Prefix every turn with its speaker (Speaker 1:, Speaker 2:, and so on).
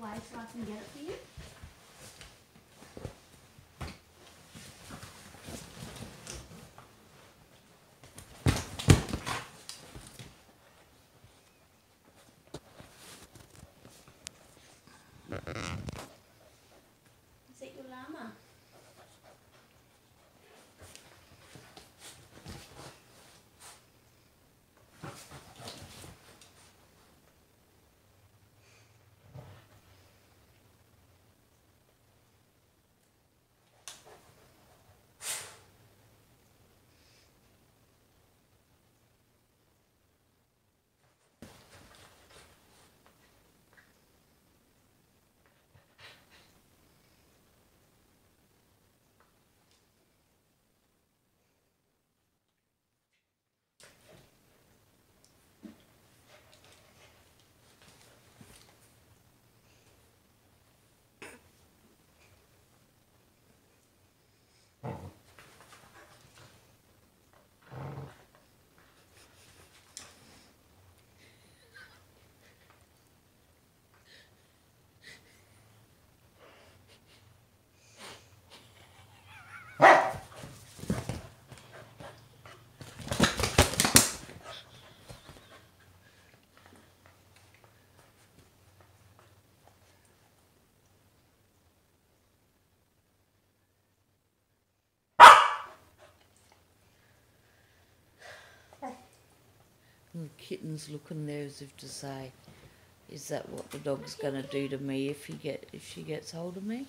Speaker 1: away so I can get it for you. Is
Speaker 2: And the kitten's looking there as if to say, "Is that what the dog's going to do to me if he get if she gets hold of me?"